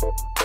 you